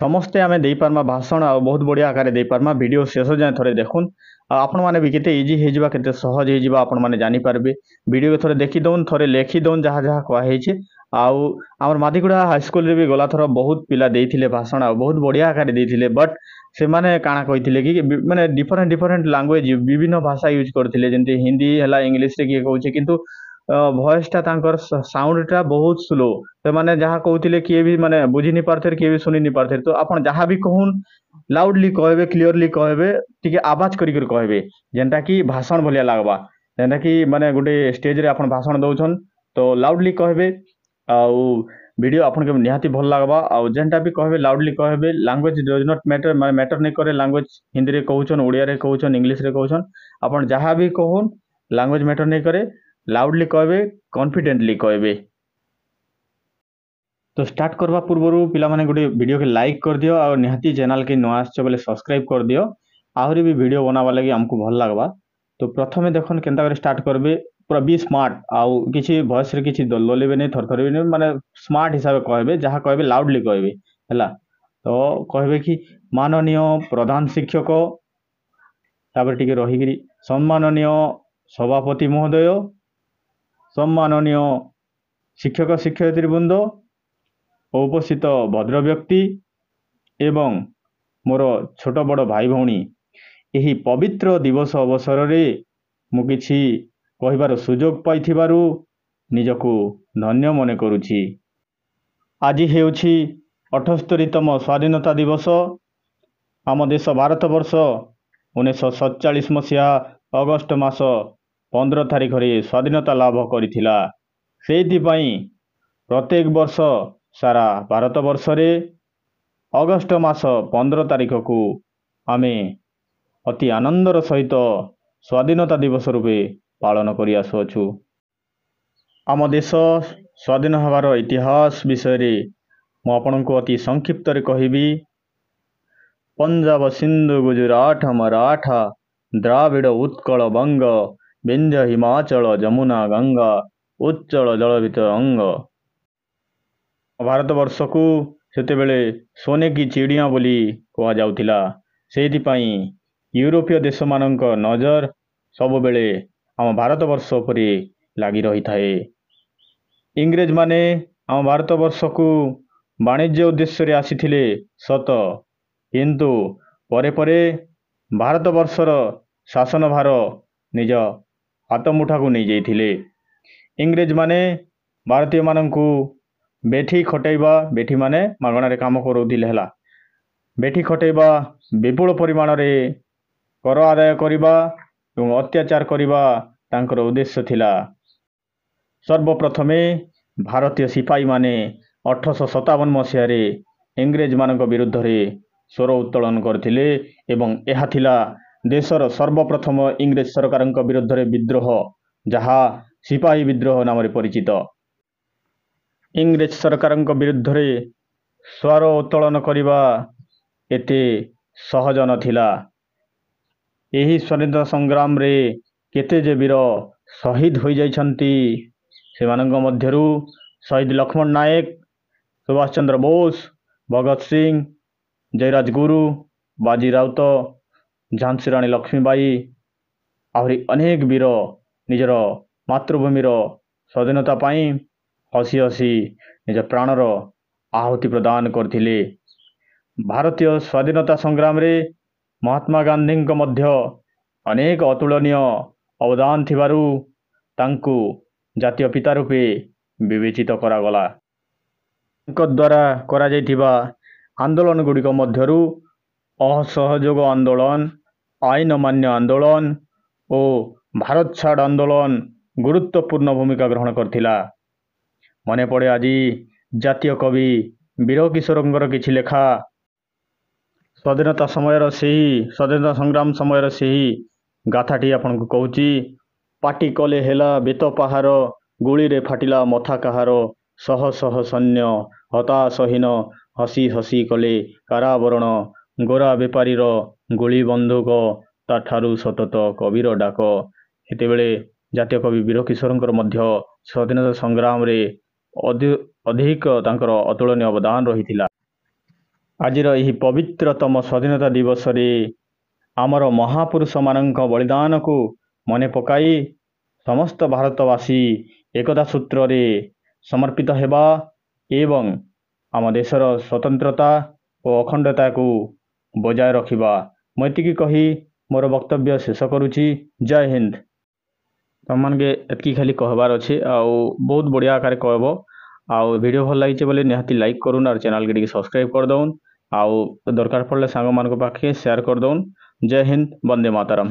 ସମସ୍ତେ ଆମେ ଦେଇପାରମା ଭାଷଣ ଆଉ ବହୁତ ବଢ଼ିଆ ଆକାରରେ ଦେଇପାରମା ଭିଡ଼ିଓ ଶେଷ ଯାଏଁ ଥରେ ଦେଖୁନ୍ ଆଉ ଆପଣମାନେ ବି କେତେ ଇଜି ହେଇଯିବା କେତେ ସହଜ ହେଇଯିବା ଆପଣମାନେ ଜାଣିପାରିବେ ଭିଡ଼ିଓ ଥରେ ଦେଖିଦଉନ୍ ଥରେ ଲେଖିଦଉନ୍ ଯାହା ଯାହା କୁହାହେଇଛି ଆଉ ଆମର ମାଦିଗୁଡ଼ା ହାଇସ୍କୁଲରେ ବି ଗଲାଥର ବହୁତ ପିଲା ଦେଇଥିଲେ ଭାଷଣ ଆଉ ବହୁତ ବଢ଼ିଆ ଆକାରରେ ଦେଇଥିଲେ ବଟ୍ ସେମାନେ କାଣା କହିଥିଲେ କି ବି- ମାନେ ଡିଫରେଣ୍ଟ ଡିଫରେଣ୍ଟ ଲାଙ୍ଗୁଏଜ୍ ବିଭିନ୍ନ ଭାଷା ୟୁଜ୍ କରିଥିଲେ ଯେମିତି ହିନ୍ଦୀ ହେଲା ଇଂଲିଶରେ କିଏ କହୁଛି କିନ୍ତୁ ଭଏସ୍ଟା ତାଙ୍କର ସାଉଣ୍ଡଟା ବହୁତ ସ୍ଲୋ ସେମାନେ ଯାହା କହୁଥିଲେ କିଏ ବି ମାନେ ବୁଝି ନି ପାରୁଥିଲେ କିଏ ବି ଶୁଣି ନି ପାରୁଥିଲେ ତ ଆପଣ ଯାହା ବି କହୁନ୍ ଲାଉଡଲି କହିବେ କ୍ଲିଅରଲି କହିବେ ଟିକେ ଆବାଜ କରିକରି କହିବେ। ଯେନ୍ଟା କି ଭାଷଣ ଭଳିଆ ଲାଗ୍ବା। ଯେନ୍ଟା କି ମାନେ ଗୋଟେ ଷ୍ଟେଜରେ ଆପଣ ଭାଷଣ ଦଉଛନ୍ ତ ଲାଉଡଲି କହିବେ ଆଉ ଭିଡ଼ିଓ ଆପଣଙ୍କୁ ନିହାତି ଭଲ ଲାଗ୍ବା। ଆଉ ଯେନ୍ଟା ବି କହିବେ ଲାଉଡଲି କହିବେ ଲାଙ୍ଗୁଏଜ ଡଜ୍ ନଟ୍ ମ୍ୟାଟର ମାନେ ମ୍ୟାଟର ନାଇଁ କରେ। ଲାଙ୍ଗୁଏଜ ହିନ୍ଦୀରେ କହୁଛନ୍ ଓଡ଼ିଆରେ କହୁଛନ୍ ଇଂଲିଶରେ କହୁଛନ୍। ଆପଣ ଯାହା ବି କହୁନ୍ ଲାଙ୍ଗୁଏଜ ମ୍ୟାଟର ନାଇଁ କରେ। ଲାଉଡଲି କହିବେ କନଫିଡେଣ୍ଟଲି କହିବେ। ତ ଷ୍ଟାର୍ଟ କରିବା ପୂର୍ବରୁ ପିଲାମାନେ ଗୋଟେ ଭିଡ଼ିଓକେ ଲାଇକ୍ କରିଦିଅ ଆଉ ନିହାତି ଚ୍ୟାନେଲ୍କେ ନ ଆସିଛ ବୋଲେ ସବସ୍କ୍ରାଇବ୍ କରିଦିଅ। ଆହୁରି ବି ଭିଡ଼ିଓ ବନାବା ଲାଗି ଆମକୁ ଭଲ ଲାଗ୍ବା। ତ ପ୍ରଥମେ ଦେଖୁନ୍ କେନ୍ତା କରି ଷ୍ଟାର୍ଟ କରିବେ। ପୁରା ବି ସ୍ମାର୍ଟ ଆଉ କିଛି ଭଏସ୍ରେ କିଛି ଦଲିବେ ନାହିଁ ଥରଥରିବେ ନାହିଁ ମାନେ ସ୍ମାର୍ଟ ହିସାବରେ କହିବେ ଯାହା କହିବେ ଲାଉଡଲି କହିବେ ହେଲା। ତ କହିବେ କି ମାନନୀୟ ପ୍ରଧାନ ଶିକ୍ଷକ ତାପରେ ଟିକେ ରହିକିରି ସମ୍ମାନନୀୟ ସଭାପତି ମହୋଦୟ ସମ୍ମାନନୀୟ ଶିକ୍ଷକ ଶିକ୍ଷୟିତ୍ରୀ ବୃନ୍ଦ ଉପସ୍ଥିତ ଭଦ୍ର ବ୍ୟକ୍ତି ଏବଂ ମୋର ଛୋଟ ବଡ଼ ଭାଇ ଭଉଣୀ ଏହି ପବିତ୍ର ଦିବସ ଅବସରରେ ମୁଁ କିଛି କହିବାର ସୁଯୋଗ ପାଇଥିବାରୁ ନିଜକୁ ଧନ୍ୟ ମନେ କରୁଛି। ଆଜି ହେଉଛି ଅଠସ୍ତରୀତମ ସ୍ୱାଧୀନତା ଦିବସ। ଆମ ଦେଶ ଭାରତବର୍ଷ ଉଣେଇଶହ ସତଚାଳିଶ ମସିହା ଅଗଷ୍ଟ ମାସ ପନ୍ଦର ତାରିଖରେ ସ୍ୱାଧୀନତା ଲାଭ କରିଥିଲା। ସେଇଥିପାଇଁ ପ୍ରତ୍ୟେକ ବର୍ଷ ସାରା ଭାରତବର୍ଷରେ ଅଗଷ୍ଟ ମାସ ପନ୍ଦର ତାରିଖକୁ ଆମେ ଅତି ଆନନ୍ଦର ସହିତ ସ୍ୱାଧୀନତା ଦିବସ ରୂପେ ପାଳନ କରି ଆସୁଅଛୁ। ଆମ ଦେଶ ସ୍ୱାଧୀନ ହେବାର ଇତିହାସ ବିଷୟରେ ମୁଁ ଆପଣଙ୍କୁ ଅତି ସଂକ୍ଷିପ୍ତରେ କହିବି। ପଞ୍ଜାବ ସିନ୍ଧୁ ଗୁଜୁରାଟ ମରାଠା ଦ୍ରାବିଡ଼ ଉତ୍କଳ ବଙ୍ଗ ବିନ୍ଧ୍ୟ ହିମାଚଳ ଯମୁନା ଗଙ୍ଗା ଉଚ୍ଚଳ ଜଳବିତ ଅଙ୍ଗ ଭାରତବର୍ଷକୁ ସେତେବେଳେ ସୋନେକି ଚିଡ଼ିଆ ବୋଲି କୁହାଯାଉଥିଲା ସେଇଥିପାଇଁ ୟୁରୋପୀୟ ଦେଶମାନଙ୍କ ନଜର ସବୁବେଳେ ଆମ ଭାରତବର୍ଷ ଉପରେ ଲାଗି ରହିଥାଏ ଇଂରେଜମାନେ ଆମ ଭାରତବର୍ଷକୁ ବାଣିଜ୍ୟ ଉଦ୍ଦେଶ୍ୟରେ ଆସିଥିଲେ ସତ କିନ୍ତୁ ପରେ ପରେ ଭାରତବର୍ଷର ଶାସନ ଭାର ନିଜ ହାତ ମୁଠାକୁ ନେଇଯାଇଥିଲେ। ଇଂରେଜମାନେ ଭାରତୀୟମାନଙ୍କୁ ବେଠି ଖଟାଇବା ବେଠିମାନେ ମାଗଣାରେ କାମ କରାଉଥିଲେ ହେଲା। ବେଠି ଖଟାଇବା ବିପୁଳ ପରିମାଣରେ କର ଆଦାୟ କରିବା ଏବଂ ଅତ୍ୟାଚାର କରିବା ତାଙ୍କର ଉଦ୍ଦେଶ୍ୟ ଥିଲା। ସର୍ବପ୍ରଥମେ ଭାରତୀୟ ସିପାହୀମାନେ ଅଠରଶହ ସତାବନ ମସିହାରେ ଇଂରେଜମାନଙ୍କ ବିରୁଦ୍ଧରେ ସ୍ୱର ଉତ୍ତୋଳନ କରିଥିଲେ ଏବଂ ଏହା ଥିଲା ଦେଶର ସର୍ବପ୍ରଥମ ଇଂରେଜ ସରକାରଙ୍କ ବିରୁଦ୍ଧରେ ବିଦ୍ରୋହ ଯାହା ସିପାହୀ ବିଦ୍ରୋହ ନାମରେ ପରିଚିତ। ଇଂରେଜ ସରକାରଙ୍କ ବିରୁଦ୍ଧରେ ସ୍ୱର ଉତ୍ତୋଳନ କରିବା ଏତେ ସହଜ ନଥିଲା। ଏହି ସ୍ୱାଧୀନତା ସଂଗ୍ରାମରେ କେତେ ଯେ ବୀର ଶହୀଦ ହୋଇଯାଇଛନ୍ତି ସେମାନଙ୍କ ମଧ୍ୟରୁ ଶହୀଦ ଲକ୍ଷ୍ମଣ ନାୟକ ସୁଭାଷ ଚନ୍ଦ୍ର ବୋଷ ଭଗତ ସିଂ ଜୟରାଜ ଗୁରୁ ବାଜି ରାଉତ ଝାନ୍ସୀ ରାଣୀ ଲକ୍ଷ୍ମୀବାଇ ଆହୁରି ଅନେକ ବୀର ନିଜର ମାତୃଭୂମିର ସ୍ୱାଧୀନତା ପାଇଁ ହସି ହସି ନିଜ ପ୍ରାଣର ଆହୁତି ପ୍ରଦାନ କରିଥିଲେ। ଭାରତୀୟ ସ୍ୱାଧୀନତା ସଂଗ୍ରାମରେ ମହାତ୍ମା ଗାନ୍ଧୀଙ୍କ ମଧ୍ୟ ଅନେକ ଅତୁଳନୀୟ ଅବଦାନ ଥିବାରୁ ତାଙ୍କୁ ଜାତୀୟ ପିତା ରୂପେ ବିବେଚିତ କରାଗଲା। ତାଙ୍କ ଦ୍ୱାରା କରାଯାଇଥିବା ଆନ୍ଦୋଳନ ଗୁଡ଼ିକ ମଧ୍ୟରୁ ଅସହଯୋଗ ଆନ୍ଦୋଳନ ଆଇନ ଅମାନ୍ୟ ଆନ୍ଦୋଳନ ଓ ଭାରତ ଛାଡ଼ ଆନ୍ଦୋଳନ ଗୁରୁତ୍ୱପୂର୍ଣ୍ଣ ଭୂମିକା ଗ୍ରହଣ କରିଥିଲା ମନେ ପଡ଼େ ଆଜି ଜାତୀୟ କବି ବୀର କିଶୋରଙ୍କର କିଛି ଲେଖା ସ୍ୱାଧୀନତା ସମୟର ସେହି ସ୍ୱାଧୀନତା ସଂଗ୍ରାମ ସମୟର ସେହି ଗାଥାଟି ଆପଣଙ୍କୁ କହୁଛି ପାଟି କଲେ ହେଲା ବେତ ପାହାର ଗୁଳିରେ ଫାଟିଲା ମଥା କାହାର ଶହ ଶହ ସୈନ୍ୟ ହତାଶହୀନ ହସି ହସି କଲେ କାରାବରଣ ଗୋରା ବେପାରୀର ଗୁଳି ବନ୍ଧୁକ ତାଠାରୁ ସତତ କବିର ଡାକ। ସେତେବେଳେ ଜାତୀୟ କବି ବୀର କିଶୋରଙ୍କର ମଧ୍ୟ ସ୍ୱାଧୀନତା ସଂଗ୍ରାମରେ ଅଧିକ ତାଙ୍କର ଅତୁଳନୀୟ ଅବଦାନ ରହିଥିଲା। ଆଜିର ଏହି ପବିତ୍ରତମ ସ୍ୱାଧୀନତା ଦିବସରେ ଆମର ମହାପୁରୁଷମାନଙ୍କ ବଳିଦାନକୁ ମନେ ପକାଇ ସମସ୍ତ ଭାରତବାସୀ ଏକତା ସୂତ୍ରରେ ସମର୍ପିତ ହେବା ଏବଂ ଆମ ଦେଶର ସ୍ୱତନ୍ତ୍ରତା ଓ ଅଖଣ୍ଡତାକୁ ବଜାୟ ରଖିବା ମୁଁ ଏତିକି କହି ମୋର ବକ୍ତବ୍ୟ ଶେଷ କରୁଛି ଜୟ ହିନ୍ଦ ତମମାନକେ ଏତିକି ଖାଲି କହିବାର ଅଛି ଆଉ ବହୁତ ବଢ଼ିଆ ଆକାରରେ କହିବ ଆଉ ଭିଡ଼ିଓ ଭଲ ଲାଗିଛି ବୋଲି ନିହାତି ଲାଇକ୍ କରୁନ୍ ଆଉ ଚ୍ୟାନେଲ୍କେ ଟିକେ ସବସ୍କ୍ରାଇବ୍ କରିଦେଉନ୍ ଆଉ ଦରକାର ପଡ଼ିଲେ ସାଙ୍ଗମାନଙ୍କ ପାଖେ ସେୟାର କରିଦେଉନ୍ ଜୟ ହିନ୍ଦ ବନ୍ଦେ ମାତରମ୍